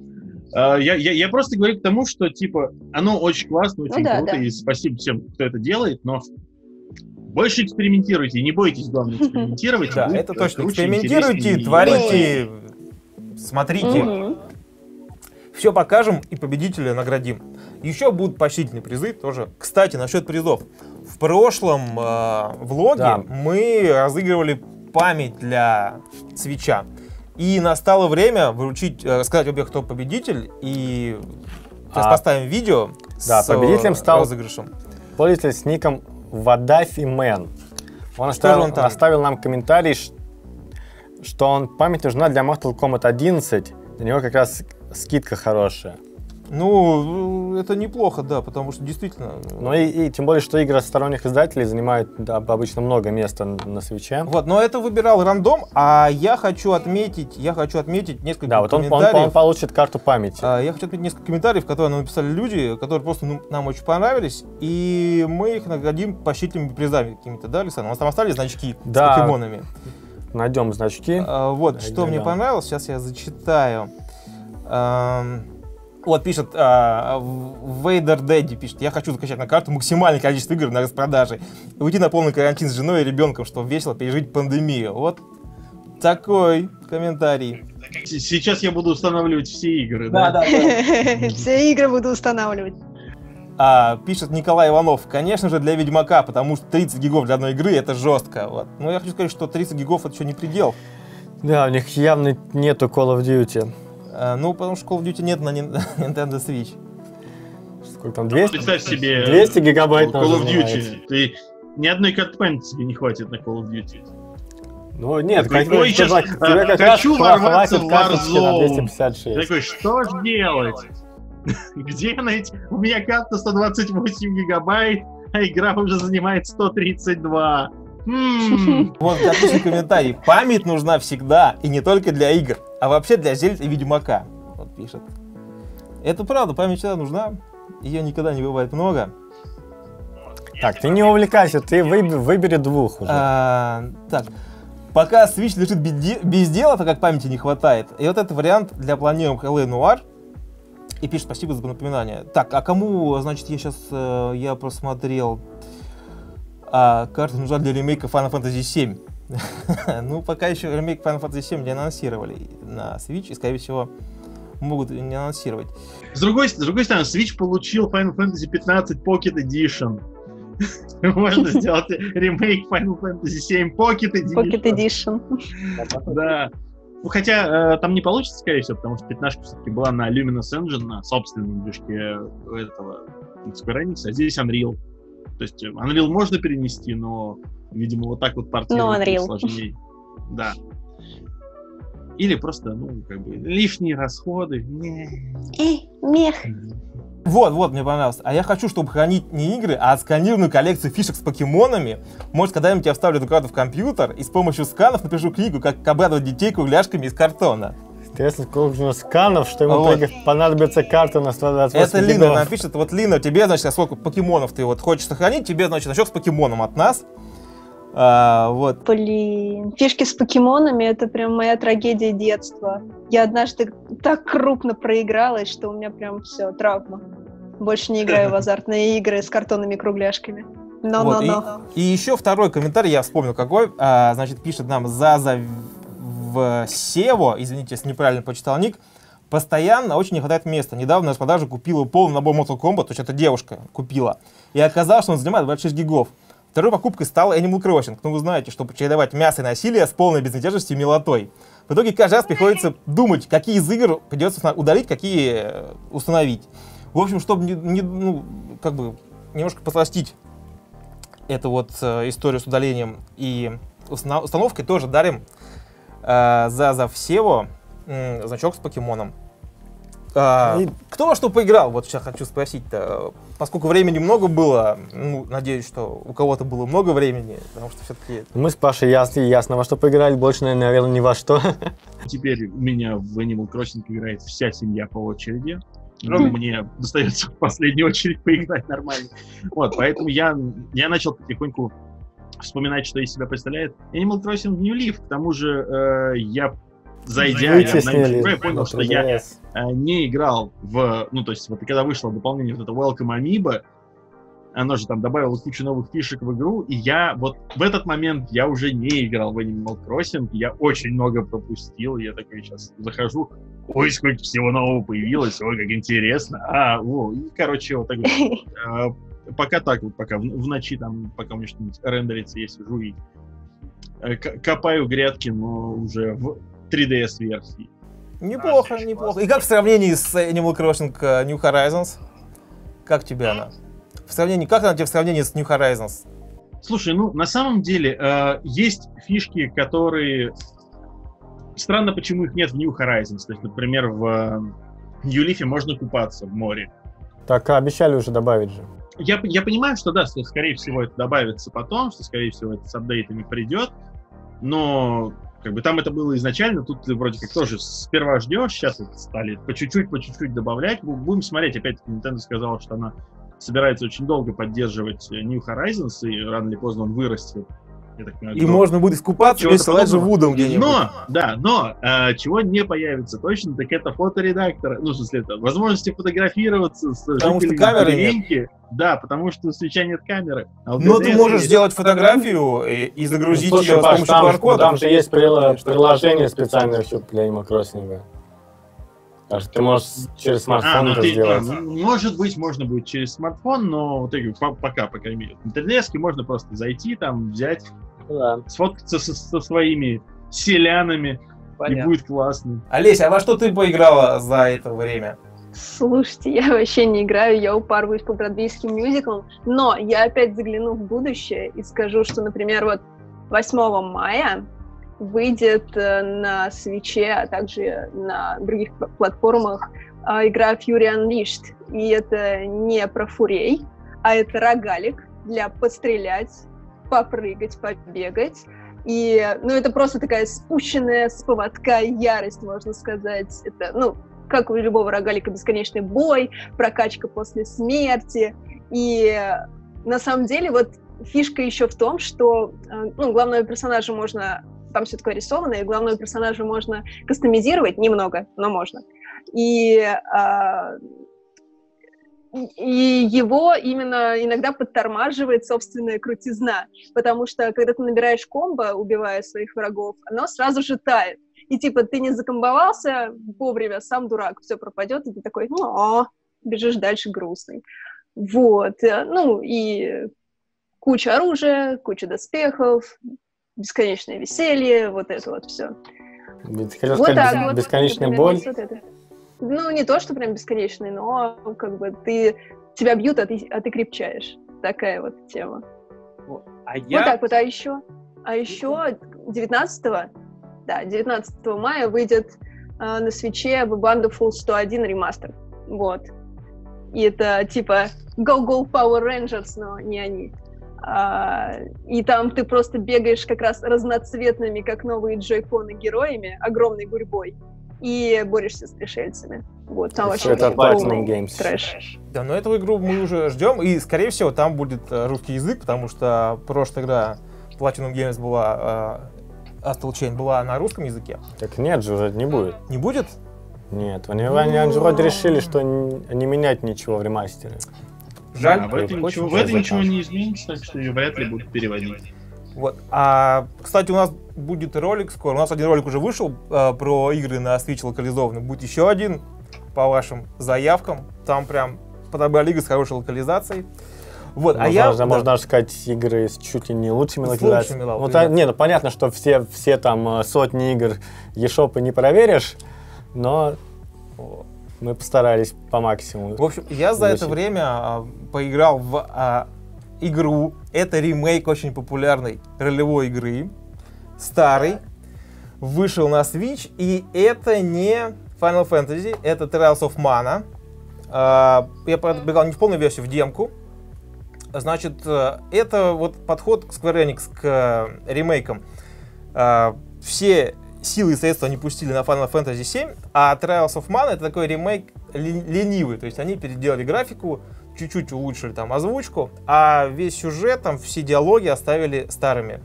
[SPEAKER 2] э, я, я, я просто говорю к тому, что, типа, оно очень классно, очень
[SPEAKER 3] Ну да,
[SPEAKER 2] круто,
[SPEAKER 3] да.
[SPEAKER 2] и спасибо всем, кто это делает, но больше экспериментируйте, не бойтесь, главное, экспериментировать.
[SPEAKER 1] Да, это точно. Экспериментируйте, творите, смотрите. Все покажем и победителя наградим. Еще будут поощрительные призы тоже. Кстати, насчет призов. В прошлом э, влоге
[SPEAKER 4] Да.
[SPEAKER 1] мы разыгрывали память для свеча. И настало время вручить, э, сказать объект, кто победитель. И сейчас
[SPEAKER 4] А,
[SPEAKER 1] поставим видео
[SPEAKER 4] да,
[SPEAKER 1] с э,
[SPEAKER 4] победителем стал-
[SPEAKER 1] розыгрышем.
[SPEAKER 4] Пользователь с ником Вадафи Мэн. Он оставил,
[SPEAKER 1] он там?
[SPEAKER 4] оставил нам комментарий, что он память нужна для Mortal Kombat 11. Для него как раз скидка хорошая.
[SPEAKER 1] Ну, это неплохо, да, потому что действительно...
[SPEAKER 4] Ну и, и тем более, что игры сторонних издателей занимают да, обычно много места на, свече.
[SPEAKER 1] Вот, но это выбирал рандом, а я хочу отметить, я хочу отметить несколько
[SPEAKER 4] Да, вот он, он,
[SPEAKER 1] комментариев.
[SPEAKER 4] он получит карту памяти.
[SPEAKER 1] А, Я хочу отметить несколько комментариев, которые нам написали люди, которые просто ну, нам очень понравились, и мы их наградим поощрительными призами какими-то, да, Александр? У нас там остались значки
[SPEAKER 4] Да.
[SPEAKER 1] с покемонами.
[SPEAKER 4] Найдем значки.
[SPEAKER 1] А, вот,
[SPEAKER 4] Да,
[SPEAKER 1] что
[SPEAKER 4] да,
[SPEAKER 1] мне
[SPEAKER 4] да.
[SPEAKER 1] понравилось, сейчас я зачитаю. Ам, вот пишет а, Вейдер Дэдди пишет, я хочу закачать на карту максимальное количество игр на распродаже и уйти на полный карантин с женой и ребенком, чтобы весело пережить пандемию. Вот такой комментарий.
[SPEAKER 2] Сейчас я буду устанавливать все игры, да?
[SPEAKER 3] Все игры буду устанавливать.
[SPEAKER 1] А, пишет Николай Иванов, конечно же, для Ведьмака, потому что 30 гигов для одной игры это жестко. Вот. Но я хочу сказать, что 30 гигов это еще не предел.
[SPEAKER 4] Да, у них явно нету Call of Duty.
[SPEAKER 1] А, ну, потому что Call of Duty нет на Nin- Nintendo Switch.
[SPEAKER 4] Сколько там, 200?
[SPEAKER 2] Представь себе
[SPEAKER 4] 200 гигабайт
[SPEAKER 2] Call of Duty. Ты ни одной карты памяти тебе не хватит на Call of Duty.
[SPEAKER 4] Ну нет,
[SPEAKER 2] Такой,
[SPEAKER 4] как,
[SPEAKER 2] «Ой, щас,
[SPEAKER 4] тебе
[SPEAKER 2] а,
[SPEAKER 4] как раз
[SPEAKER 2] хочу
[SPEAKER 4] хва-
[SPEAKER 2] ворваться
[SPEAKER 4] хватит
[SPEAKER 2] в
[SPEAKER 4] карточки на
[SPEAKER 2] Warzone.
[SPEAKER 4] 256.
[SPEAKER 2] Ты такой, что ж делать? Где найти? У меня карта 128 гигабайт, а игра уже занимает 132.
[SPEAKER 1] Вот отличный комментарий. Память нужна всегда, и не только для игр, а вообще для Зельд и Ведьмака. Вот пишет. Это правда, память всегда нужна. Ее никогда не бывает много.
[SPEAKER 4] Так, ты не увлекайся, ты выб- выбери двух уже.
[SPEAKER 1] А, так, пока Switch лежит без, де- без дела, так как памяти не хватает. И вот это вариант для планируем LA Noir. И пишет, спасибо за напоминание. Так, а кому, значит, я сейчас, я просмотрел, а, карта нужна для ремейка Final Fantasy 7. ну, пока еще ремейк Final Fantasy 7 не анонсировали на Switch, и, скорее всего, могут не анонсировать.
[SPEAKER 2] С другой, с другой стороны, Switch получил Final Fantasy 15 Pocket Edition. Можно сделать ремейк Final Fantasy 7 Pocket Edition.
[SPEAKER 3] Pocket Edition.
[SPEAKER 2] Да. Ну, хотя э, там не получится, скорее всего, потому что 15 все-таки была на Luminous Engine, на собственном движке этого Square Enix, а здесь Unreal. То есть э, Unreal можно перенести, но, видимо, вот так вот портировать
[SPEAKER 3] Unreal.
[SPEAKER 2] сложнее. Да. Или просто, ну, как бы, лишние расходы. Не.
[SPEAKER 3] Эй, мех.
[SPEAKER 1] Вот, вот, мне понравилось. А я хочу, чтобы хранить не игры, а отсканированную коллекцию фишек с покемонами. Может, когда-нибудь я вставлю эту карту в компьютер и с помощью сканов напишу книгу, как обрадовать детей кругляшками из картона.
[SPEAKER 4] Интересно, сколько у него сканов, что ему
[SPEAKER 1] Вот.
[SPEAKER 4] прыг- понадобится карта на 128
[SPEAKER 1] Это Лина
[SPEAKER 4] гигов.
[SPEAKER 1] нам пишет, вот Лина, тебе, значит, а сколько покемонов ты вот хочешь сохранить, тебе, значит, значок с покемоном от нас. А, вот.
[SPEAKER 3] Блин, фишки с покемонами это прям моя трагедия детства. Я однажды так крупно проигралась, что у меня прям все, травма. Больше не играю в азартные игры с картонными кругляшками.
[SPEAKER 1] Вот,
[SPEAKER 3] Но-но-но.
[SPEAKER 1] И еще второй комментарий, я вспомнил какой. А, значит, пишет нам Заза в Сево, извините, если неправильно почитал ник, постоянно очень не хватает места. Недавно на распродаже купила полный набор Mortal Kombat, то есть это девушка купила. И оказалось, что он занимает 26 гигов. Второй покупкой стал Animal Crossing. Ну, вы знаете, чтобы чередовать мясо и насилие с полной безмятежностью и милотой. В итоге каждый раз приходится думать, какие из игр придется удалить, какие э, установить. В общем, чтобы не, не- ну, как бы немножко посластить эту вот э, историю с удалением и установ- установкой, тоже дарим э, за за всего значок с покемоном. А,
[SPEAKER 4] И-
[SPEAKER 1] Кто во что поиграл? Вот сейчас хочу спросить-то. Поскольку времени много было, ну, надеюсь, что у кого-то было много времени, потому что все-таки
[SPEAKER 4] Мы с Пашей ясно, ясно во что поиграли, больше, наверное, ни во что.
[SPEAKER 2] Теперь у меня в Animal Crossing играет вся семья по очереди. Но
[SPEAKER 3] Мгм.
[SPEAKER 2] мне достается в последнюю очередь поиграть нормально. Вот, поэтому я, я начал потихоньку вспоминать, что из себя представляет Animal Crossing New Leaf. К тому же э, я, зайдя, я
[SPEAKER 4] Вытеснили.
[SPEAKER 2] обнаружил, я понял,
[SPEAKER 4] на
[SPEAKER 2] что я
[SPEAKER 4] 3DS.
[SPEAKER 2] э, не играл в... Ну, то есть, вот когда вышло дополнение вот это Welcome Amiibo, оно же там добавило кучу новых фишек в игру, и я вот в этот момент я уже не играл в Animal Crossing, я очень много пропустил, я такой сейчас захожу, ой, сколько всего нового появилось, ой, как интересно, а, о, и, короче, вот так вот, э, пока так вот, пока в, в ночи там, пока у меня что-нибудь рендерится, я сижу и э, к- копаю грядки, но уже в 3DS-версии.
[SPEAKER 1] неплохо,
[SPEAKER 2] очень
[SPEAKER 1] неплохо. И как в сравнении с Animal Crossing э, New Horizons? Как тебе она? В сравнении, как она тебе в сравнении с New Horizons?
[SPEAKER 2] Слушай, ну на самом деле э, есть фишки, которые странно, почему их нет в New Horizons. То есть, например, в Юлифе можно купаться в море.
[SPEAKER 4] Так обещали уже добавить же.
[SPEAKER 2] Я, я понимаю, что да, что, скорее всего, это добавится потом, что, скорее всего, это с апдейтами придет, но как бы там это было изначально, тут ты вроде как тоже сперва ждешь, сейчас стали по чуть-чуть, по чуть-чуть добавлять. Будем смотреть, опять Nintendo сказала, что она собирается очень долго поддерживать New Horizons, и рано или поздно он вырастет.
[SPEAKER 1] Я так понимаю, и что... можно будет искупаться
[SPEAKER 2] Чего-то
[SPEAKER 1] вместе с Элайджа Вудом где-нибудь.
[SPEAKER 2] Но, да, но э, чего не появится точно, так это фоторедактор. Ну, в смысле, это возможности фотографироваться с
[SPEAKER 1] Потому что камеры нет.
[SPEAKER 2] Да, потому что у свеча нет камеры.
[SPEAKER 1] А Но ты можешь сделать фотографию и, и загрузить ну, ее с помощью
[SPEAKER 4] QR-кода. Там же есть приложение специальное для Animal Что ты можешь через смартфон а, ну это ты, сделать. А,
[SPEAKER 2] может быть, можно будет через смартфон, но вот я говорю, пока, по крайней мере. В интернет можно просто зайти, там, взять, да. сфоткаться со, со своими селянами, Понятно. и будет классно.
[SPEAKER 1] Олеся, а во что ты поиграла за это время?
[SPEAKER 3] Слушайте, я вообще не играю, я упарываюсь по бродвейским мюзиклам, но я опять загляну в будущее и скажу, что, например, вот 8 мая выйдет э, на свече, а также на других платформах а, игра Fury Unleashed. И это не про фурей, а это рогалик для пострелять, попрыгать, побегать. И, ну, это просто такая спущенная с поводка ярость, можно сказать. Это, ну, как у любого рогалика, бесконечный бой, прокачка после смерти. И на самом деле вот фишка еще в том, что э, ну, главного персонажа можно там все такое рисованное, и главного персонажа можно кастомизировать немного, но можно. И, а, и его именно иногда подтормаживает собственная крутизна, потому что когда ты набираешь комбо, убивая своих врагов, оно сразу же тает. И типа ты не закомбовался вовремя, сам дурак, все пропадет, и ты такой, ну, бежишь дальше грустный. Вот, ну и куча оружия, куча доспехов, бесконечное веселье, вот это вот все.
[SPEAKER 4] Хотел вот сказать, так, бесконечная боль. Вот
[SPEAKER 3] это. Ну, не то, что прям бесконечный, но как бы ты тебя бьют, а ты, а ты крепчаешь. Такая вот тема. А я... Вот так вот, а еще, а еще 19 да, 19 мая выйдет э, на свече в Wonderful 101 ремастер. Вот. И это типа Go Go Power Rangers, но не они. А, и там ты просто бегаешь как раз разноцветными, как новые джойконы, героями, огромной гурьбой, и борешься с пришельцами. Вот, там вообще
[SPEAKER 4] это Platinum Games.
[SPEAKER 3] трэш.
[SPEAKER 1] Да, но эту игру мы уже ждем, и, скорее всего, там будет э, русский язык, потому что прошлая игра Platinum Games была, э, Astral Chain была на русском языке.
[SPEAKER 4] Так нет же, уже не будет.
[SPEAKER 1] Не будет?
[SPEAKER 4] Нет, они, они вроде решили, что не менять ничего в ремастере.
[SPEAKER 2] Жаль. Да, в этом, ничего, в этом ничего не изменится, так что ее вряд ли будут переводить.
[SPEAKER 1] Вот. А, кстати, у нас будет ролик скоро. У нас один ролик уже вышел э, про игры на Switch локализованные. Будет еще один по вашим заявкам. Там прям подобрали игры с хорошей локализацией. Вот,
[SPEAKER 4] можно, а я, можно, да. можно даже сказать, игры с чуть ли не лучшими с локализациями. Лучшими, вот, а, не, ну понятно, что все, все там э, сотни игр eShop не проверишь, но мы постарались по максимуму.
[SPEAKER 1] В общем, я за это время а, поиграл в а, игру. Это ремейк очень популярной ролевой игры. Старый. Вышел на Switch. И это не Final Fantasy, это Trials of Mana. А, я пробегал не в полной версии, в демку. Значит, э, это вот подход Square Enix, к э, ремейкам. А, все силы и средства они пустили на Final Fantasy VII, а Trials of Mana это такой ремейк ленивый, то есть они переделали графику, чуть-чуть улучшили там озвучку, а весь сюжет, там все диалоги оставили старыми.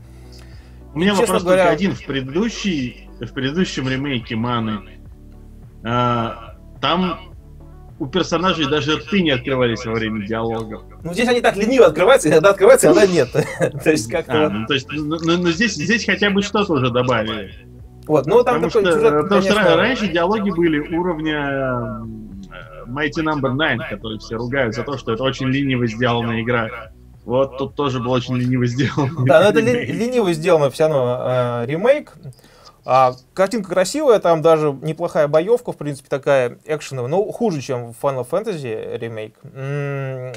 [SPEAKER 2] У меня и, вопрос говоря... только один. В, предыдущий, в предыдущем ремейке Маны а, там у персонажей даже рты не открывались во время диалогов.
[SPEAKER 1] Ну, здесь они так лениво открываются, иногда открываются, иногда нет. то есть как-то...
[SPEAKER 2] А, ну, то есть, ну, ну, ну, здесь, здесь хотя бы что-то уже добавили.
[SPEAKER 1] Вот, ну там потому
[SPEAKER 2] такой что, сюжет, Потому конечно... что раньше диалоги были уровня Mighty Number no. 9, которые все ругают за то, что это очень лениво сделанная игра. Вот тут тоже был очень лениво сделан.
[SPEAKER 1] Да, но это ли, лениво сделано все равно э, ремейк. А, картинка красивая, там даже неплохая боевка, в принципе, такая экшеновая, но хуже, чем в Final Fantasy ремейк.
[SPEAKER 2] Что ли?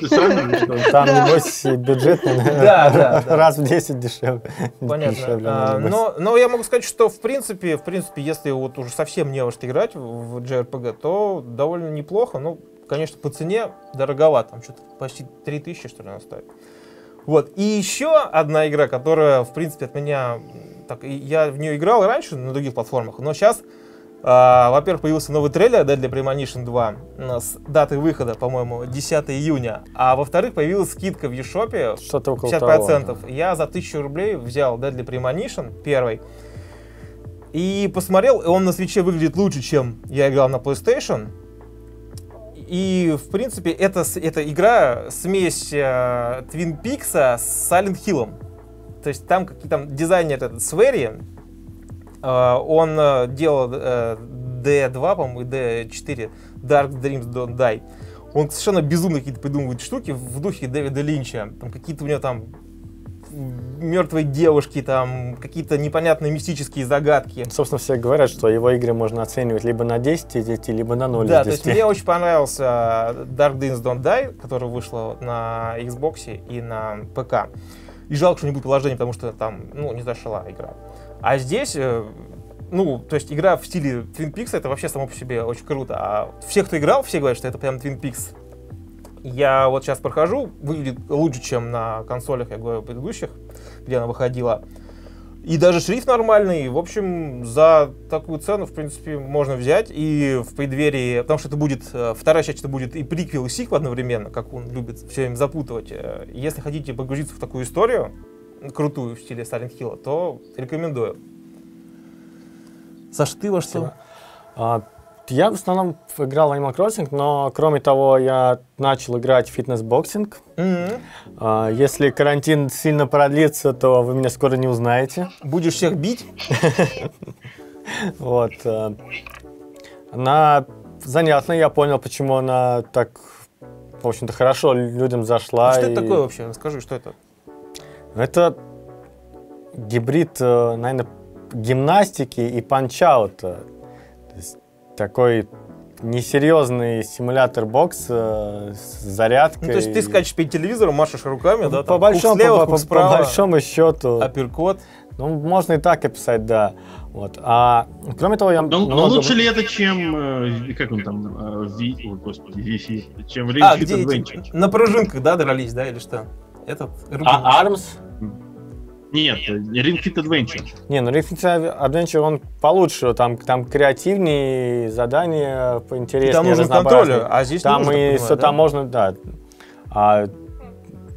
[SPEAKER 4] Там, небось, бюджет, наверное,
[SPEAKER 1] Да, да, да.
[SPEAKER 4] раз в 10 дешевле.
[SPEAKER 1] Понятно. А, но, я могу сказать, что в принципе, в принципе, если вот уже совсем не во что играть в, JRPG, то довольно неплохо. Ну, конечно, по цене дороговато. Там что-то почти 3000, что ли, она стоит. Вот. И еще одна игра, которая, в принципе, от меня... Так, я в нее играл раньше на других платформах, но сейчас, во-первых, появился новый трейлер да, для Premonition 2 э, с датой выхода, по-моему, 10 июня. А во-вторых, появилась скидка в eShop
[SPEAKER 4] Что-то около
[SPEAKER 1] 50%.
[SPEAKER 4] того.
[SPEAKER 1] Я за 1000 рублей взял Deadly Premonition первый. И посмотрел, и он на свече выглядит лучше, чем я играл на PlayStation. И, в принципе, это, эта игра смесь э, Twin Peaks с Silent Hill. То есть там какие там дизайнер этот Свери, он э, делал э, D2, по-моему, и D4, Dark Dreams Don't Die. Он совершенно безумно какие-то придумывает штуки в духе Дэвида Линча. Там какие-то у него там мертвые девушки, там какие-то непонятные мистические загадки.
[SPEAKER 4] Собственно, все говорят, что его игры можно оценивать либо на 10 из 10, либо на 0
[SPEAKER 1] Да,
[SPEAKER 4] из
[SPEAKER 1] то есть
[SPEAKER 4] 10.
[SPEAKER 1] мне очень понравился Dark Dreams Don't Die, который вышла на Xbox и на ПК. И жалко, что не будет приложения, потому что там, ну, не зашла игра. А здесь, э, ну, то есть игра в стиле Twin Peaks, это вообще само по себе очень круто. А все, кто играл, все говорят, что это прям Twin Peaks. Я вот сейчас прохожу, выглядит лучше, чем на консолях, я говорю, предыдущих, где она выходила. И даже шрифт нормальный. В общем, за такую цену, в принципе, можно взять. И в преддверии, потому что это будет, э, вторая часть это будет и приквел, и сиквел одновременно, как он любит все время запутывать. Э, Если хотите погрузиться в такую историю, крутую в стиле Silent Hill, то рекомендую. Саша, ты во что?
[SPEAKER 4] А, я в основном играл в Animal Crossing, но кроме того, я начал играть в Fitness
[SPEAKER 1] Boxing.
[SPEAKER 4] А, если карантин сильно продлится, то вы меня скоро не узнаете.
[SPEAKER 1] Будешь всех бить?
[SPEAKER 4] Вот. а, Она занятная, я понял, почему она так, в общем-то, хорошо людям зашла.
[SPEAKER 1] А что это такое вообще? Расскажи, что это?
[SPEAKER 4] Это гибрид, э, наверное, гимнастики и панчаута. То есть такой несерьезный симулятор бокса с зарядкой.
[SPEAKER 1] Ну, то есть ты скачешь перед телевизором, машешь руками, да?
[SPEAKER 4] по,
[SPEAKER 1] там,
[SPEAKER 4] большому,
[SPEAKER 1] слева,
[SPEAKER 4] по, по-
[SPEAKER 1] справа,
[SPEAKER 4] по большому счету,
[SPEAKER 1] апперкот.
[SPEAKER 4] ну, можно и так описать, да. Вот. А кроме того, я
[SPEAKER 2] Ну, ну,
[SPEAKER 4] много-
[SPEAKER 2] лучше ли это, чем, э, как он там, э, Ви- ой, господи, Wi-Fi, чем Ring
[SPEAKER 1] А,
[SPEAKER 2] Fit
[SPEAKER 1] где
[SPEAKER 2] Adventure?
[SPEAKER 1] эти, на пружинках, да, дрались, да, или что? Этот,
[SPEAKER 4] А Армс?
[SPEAKER 2] Нет, э, Ring Fit Adventure.
[SPEAKER 4] Не, ну Ring Fit Adventure, он получше, там, там креативнее, задания поинтереснее,
[SPEAKER 1] там нужен контроль, а здесь
[SPEAKER 4] Там
[SPEAKER 1] нужно,
[SPEAKER 4] и всё-
[SPEAKER 1] понимаю,
[SPEAKER 4] там
[SPEAKER 1] да?
[SPEAKER 4] можно, да. А,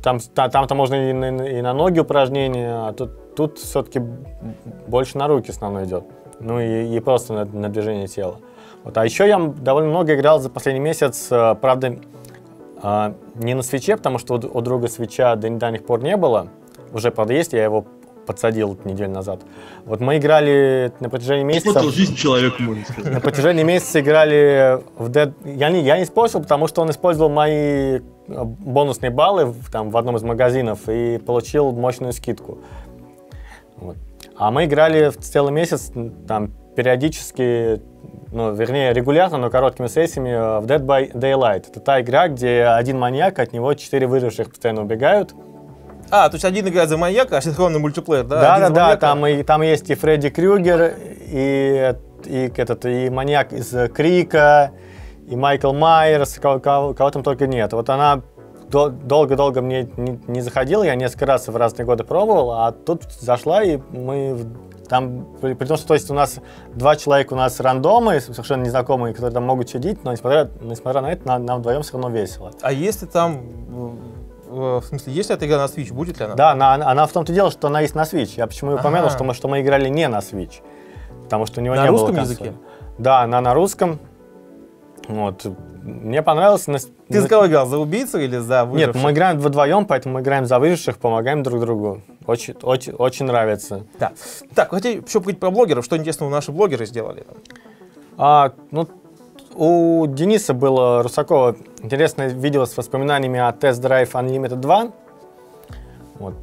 [SPEAKER 4] там, та- там-то можно и на, и на ноги упражнения, а тут, тут все-таки больше на руки основной идет. Ну и, и просто на, на движение тела. Вот. А еще я довольно много играл за последний месяц, э, правда, а, не на свече, потому что у, у друга свеча до недавних пор не было. Уже, правда, есть, я его подсадил неделю назад. Вот мы играли на протяжении месяца...
[SPEAKER 2] Испортил жизнь человеку, можно сказать.
[SPEAKER 4] На протяжении месяца играли в Dead... Я не, я не использовал, потому что он использовал мои э, бонусные баллы в, там, в одном из магазинов и получил мощную скидку. Вот. А мы играли в целый месяц, там, периодически, ну, вернее, регулярно, но короткими сессиями э, в Dead by Daylight. Это та игра, где один маньяк, от него четыре выживших постоянно убегают.
[SPEAKER 1] А, то есть один играет за маньяка, а синхронный мультиплеер, да?
[SPEAKER 4] Да, да, да, там, и, там есть и Фредди Крюгер, и, и, этот, и маньяк из э, Крика, и Майкл Майерс, кого, кого- кого там только нет. Вот она дол- долго-долго мне не, не заходила, я несколько раз в разные годы пробовал, а тут зашла, и мы там, при, при том, что то есть у нас два человека у нас рандомы, совершенно незнакомые, которые там могут чудить, но несмотря, несмотря на это, нам, нам вдвоем все равно весело.
[SPEAKER 1] А если там, в смысле, есть ли эта игра на Switch, будет ли она?
[SPEAKER 4] Да, она, она в том-то дело, что она есть на Switch. Я почему и упомянул, что мы, что мы играли не на Switch. Потому что у него
[SPEAKER 1] На
[SPEAKER 4] не
[SPEAKER 1] русском
[SPEAKER 4] было консоли.
[SPEAKER 1] языке?
[SPEAKER 4] Да, она на русском. Вот. Мне понравилось. на
[SPEAKER 1] Ты
[SPEAKER 4] на-
[SPEAKER 1] за кого играл, за убийцу или за
[SPEAKER 4] Нет,
[SPEAKER 1] выживших?
[SPEAKER 4] мы играем вдвоем, поэтому мы играем за выживших, помогаем друг другу. Очень, очень, очень нравится.
[SPEAKER 1] Да. Так, хотел еще поговорить про блогеров. Что интересного наши блогеры сделали?
[SPEAKER 4] А, ну, у Дениса было, Русакова, интересное видео с воспоминаниями о Test Drive Unlimited 2. Вот.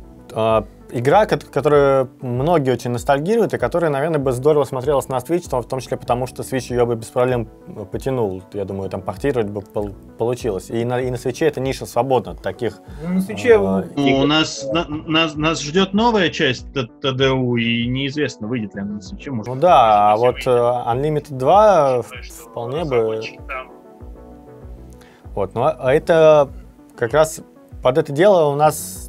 [SPEAKER 4] А, игра, кот- которую многие очень ностальгируют, и которая, наверное, бы здорово смотрелась на Switch, в том- числе потому, что Switch ее бы без проблем э, потянул. Я думаю, там портировать бы пол- получилось. И на, и на Switch эта ниша свободна от таких.
[SPEAKER 1] Ну, на свече...
[SPEAKER 4] А,
[SPEAKER 2] Ну, у нас, на- нас, нас ждет новая часть ТДУ, и неизвестно, выйдет ли она на свече. Может,
[SPEAKER 4] Ну да, а вот э, Unlimited 2 вполне бы... Вот, ну а это как раз под это дело у нас...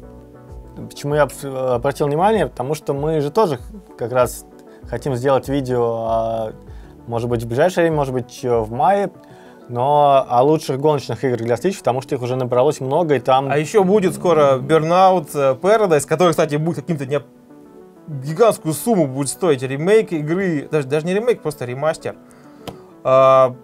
[SPEAKER 4] Почему я об- обратил внимание? Потому что мы же тоже как раз хотим сделать видео, может быть, в ближайшее время, может быть, э, в мае, но о лучших гоночных играх для Switch, потому что их уже набралось много, и там...
[SPEAKER 1] А еще будет скоро Burnout э, Paradise, который, кстати, будет каким-то не... гигантскую сумму будет стоить ремейк игры, даже, даже не ремейк, просто ремастер. А,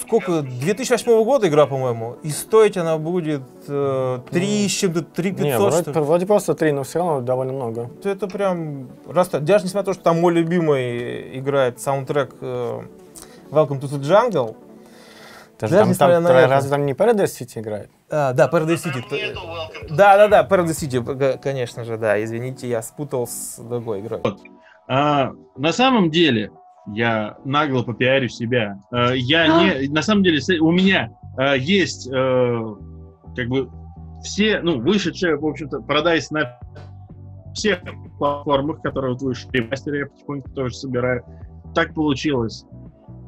[SPEAKER 1] сколько? 2008 года игра, по-моему, и стоить она будет э, 3 с чем-то, 3
[SPEAKER 4] Не,
[SPEAKER 1] 500,
[SPEAKER 4] вроде,
[SPEAKER 1] что ли.
[SPEAKER 4] вроде просто три, но все равно довольно много.
[SPEAKER 1] Это прям... Раз, даже несмотря на то, что там мой любимый играет саундтрек э, Welcome to the Jungle.
[SPEAKER 4] Даже там,
[SPEAKER 1] несмотря
[SPEAKER 4] там-
[SPEAKER 1] на это.
[SPEAKER 4] разве там не Paradise City играет?
[SPEAKER 1] А, да, Paradise City. Да, да, да, Paradise City, конечно же, да. Извините, я спутал с другой игрой.
[SPEAKER 2] А, на самом деле, я нагло попиарю себя. А, я не, на самом деле, у меня а, есть э, как бы все, ну, вышедшие, в общем-то, продайс на всех платформах, которые вот вышли, ремастеры я потихоньку тоже собираю. Так получилось.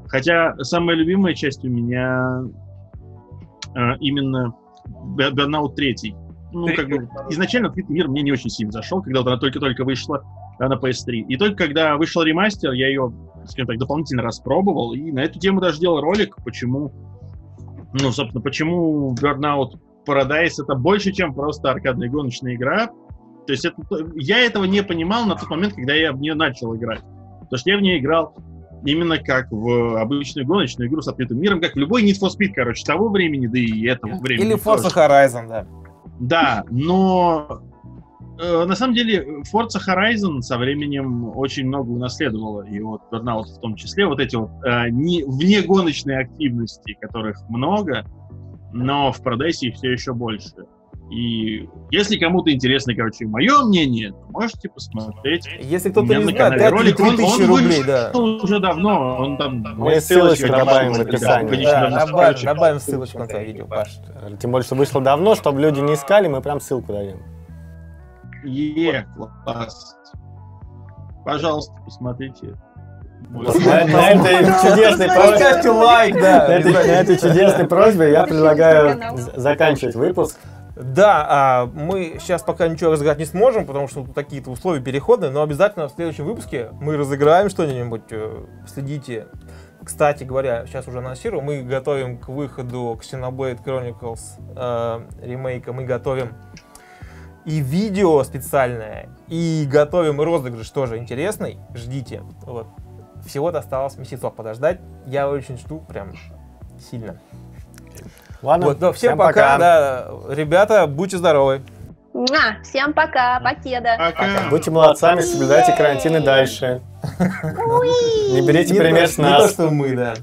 [SPEAKER 2] Хотя самая любимая часть у меня именно Burnout 3. Ну, как бы, изначально открытый мир мне не очень сильно зашел, когда вот она только-только вышла на PS3. И только когда вышел ремастер, я ее, скажем так, дополнительно распробовал, и на эту тему даже делал ролик, почему, ну, собственно, почему Burnout Paradise это больше, чем просто аркадная гоночная игра. То есть это, я этого не понимал на тот момент, когда я в нее начал играть. Потому что я в нее играл именно как в обычную гоночную игру с открытым миром, как в любой Need for Speed, короче, того времени, да и этого времени.
[SPEAKER 1] Или
[SPEAKER 2] тоже.
[SPEAKER 1] Forza Horizon, да.
[SPEAKER 2] Да, но на самом деле Forza Horizon со временем очень много унаследовала, и вот Burnout в том числе, вот эти вот э, не, внегоночные активности, которых много, но в Продайсе их все еще больше. И если кому-то интересно, короче, мое мнение, то можете посмотреть.
[SPEAKER 1] Если кто-то не
[SPEAKER 2] на
[SPEAKER 1] знает,
[SPEAKER 2] канале
[SPEAKER 1] 5 или
[SPEAKER 2] ролик, он-
[SPEAKER 1] 3000
[SPEAKER 2] он
[SPEAKER 1] рублей, да.
[SPEAKER 2] уже давно, он там...
[SPEAKER 4] Мы ссылочку добавим в описании.
[SPEAKER 1] Да,
[SPEAKER 2] давно
[SPEAKER 1] добавим, добавим ссылочку на твое видео, Паш.
[SPEAKER 4] Тем более, что вышло давно, чтобы люди не искали, мы прям ссылку даем.
[SPEAKER 2] Е, класс. Пожалуйста, посмотрите.
[SPEAKER 4] На, этой чудесной просьбе,
[SPEAKER 1] лайк,
[SPEAKER 4] на
[SPEAKER 1] да.
[SPEAKER 4] этой, на этой чудесной просьбе я предлагаю заканчивать выпуск.
[SPEAKER 1] Да, а, мы сейчас пока ничего разыграть не сможем, потому что тут такие-то условия переходные, но обязательно в следующем выпуске мы разыграем что-нибудь. э, Следите. Кстати говоря, сейчас уже анонсирую, мы готовим к выходу Xenoblade Chronicles э, ремейка, мы готовим и видео специальное, и готовим розыгрыш тоже интересный. Ждите. Вот. Всего-то осталось месяцок подождать. Я очень жду прям сильно.
[SPEAKER 4] Ладно,
[SPEAKER 1] Вот, да, всем, пока. Да, ребята, будьте здоровы.
[SPEAKER 3] Муа! Всем пока, покеда.
[SPEAKER 2] Пока.
[SPEAKER 4] Будьте молодцами, соблюдайте карантин и дальше. Не берите пример с
[SPEAKER 1] Не то,
[SPEAKER 4] нас.
[SPEAKER 1] что мы, да.